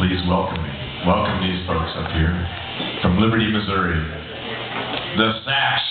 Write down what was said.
please welcome me. Welcome these folks up here from Liberty, Missouri. The Sash.